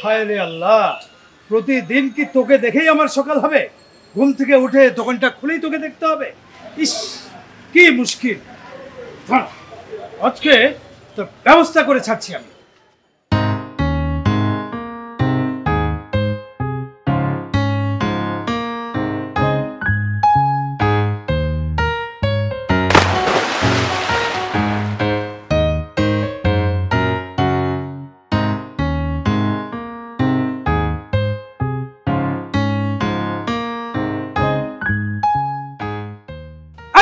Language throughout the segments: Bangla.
হায় রে আল্লাহ। প্রতিদিন কি তোকে দেখেই আমার সকাল হবে? ঘুম থেকে উঠে দোকানটা খুলেই তোকে দেখতে হবে। ইস, কি মুশকিল। আজকে তোর ব্যবস্থা করে ছাড়ছি আমি।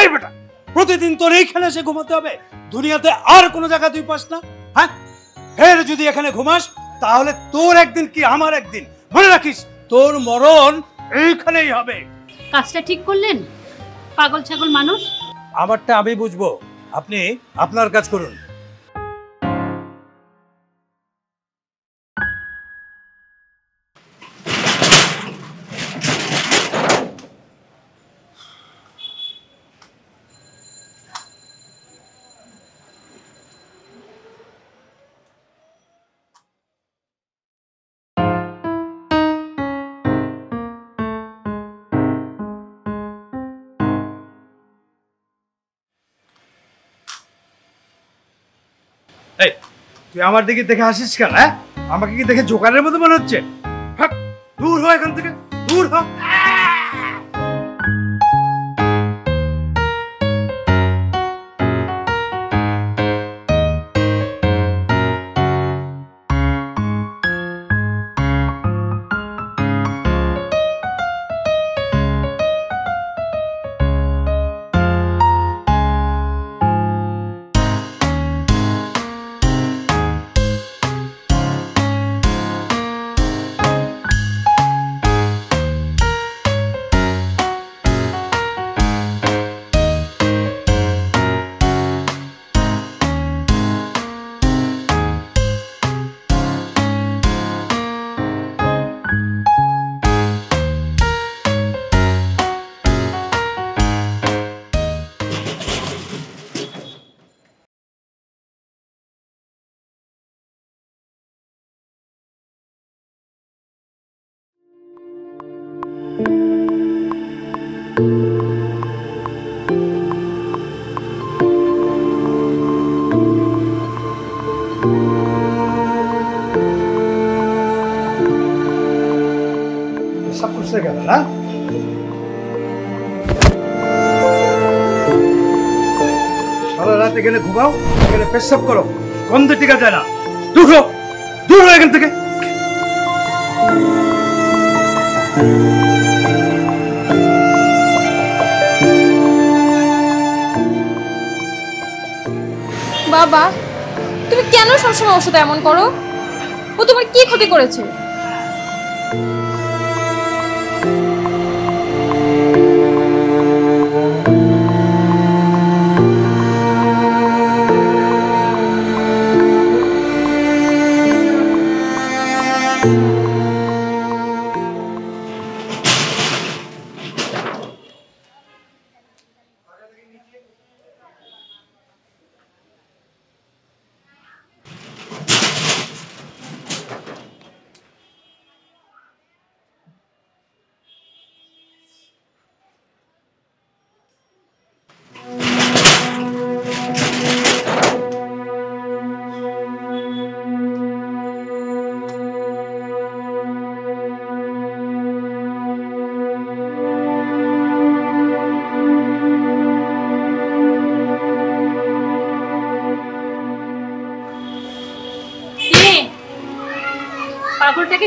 এই বেটা প্রতিদিন তোর এইখানে এসে ঘুমাতে হবে। দুনিয়াতে আর কোনো জায়গা তুই পাস না হ্যাঁ? ফের যদি এখানে ঘুমাস তাহলে তোর একদিন কি আমার একদিন? মনে রাখিস তোর মরণ এইখানেই হবে। কাজটা ঠিক করলেন? পাগল ছাগল মানুষ? আমারটা আমি বুঝব। আপনি আপনার কাজ করুন। এই, তুই আমার দিকে দেখে আসিস কেন হ্যাঁ? আমাকে কি দেখে জোকারের মতো মনে হচ্ছে? দূর হ এখান থেকে, দূর হ। সব করছে গেল না সারা রাত এখানে ঘুমাও, এখানে পেশাব করো, গন্ধে টিকা যায় না। দূর দূর এখান থেকে। বাবা তুমি কেন সবসময় সাথে এমন করো? ও তোমার কি ক্ষতি করেছে?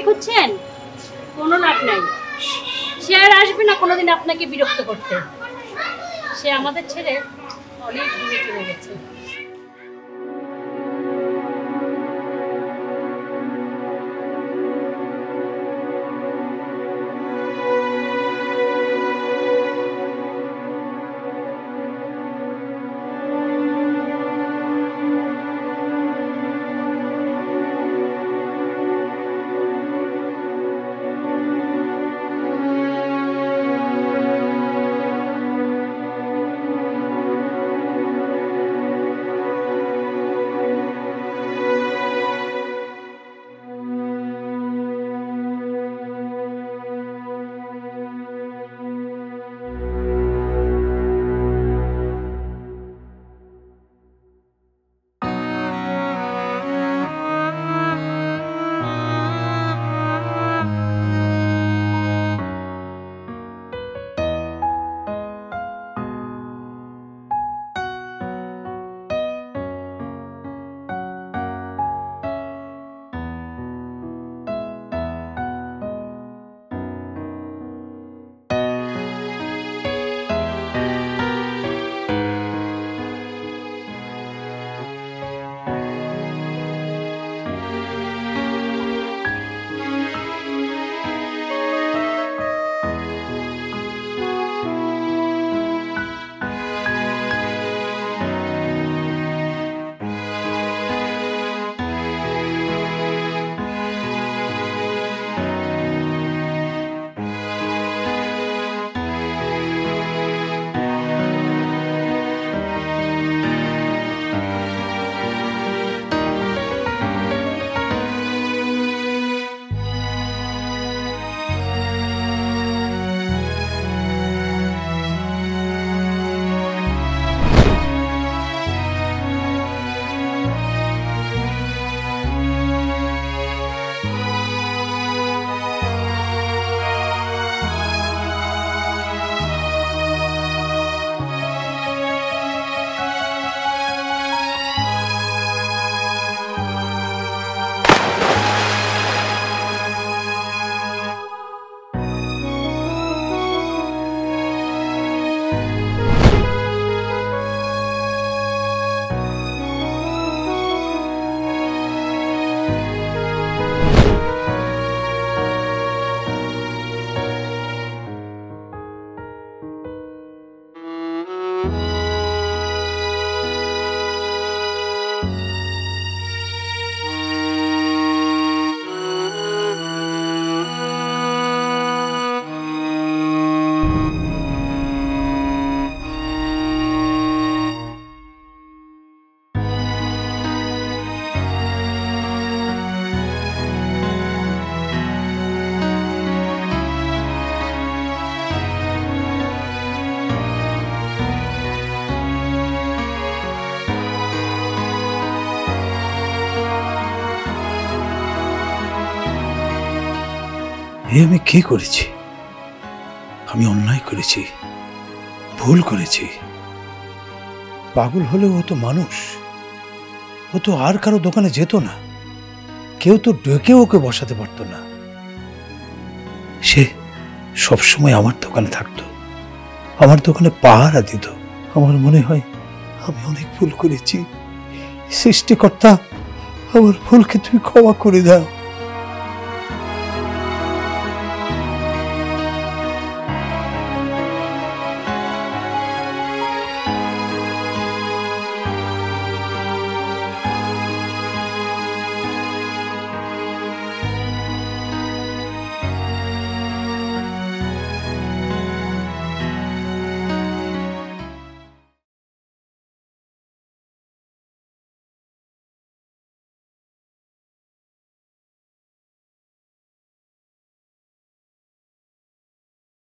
খুঁজছেন কোনো লাভ নাই। সে আর আসবে না কোনোদিন আপনাকে বিরক্ত করতে। সে আমাদের ছেড়ে অনেক দূরে চলে গেছে। Música এ আমি কি করেছি? আমি অন্যায় করেছি, ভুল করেছি। পাগল হলেও ও তো মানুষ। ও তো আর কারও দোকানে যেত না। কেউ তো ডেকে ওকে বসাতে পারতো না। সে সবসময় আমার দোকানে থাকতো। আমার দোকানে পাহারা দিত। আমার মনে হয় আমি অনেক ভুল করেছি। সৃষ্টিকর্তা, আমার ভুলকে তুমি ক্ষমা করে দাও।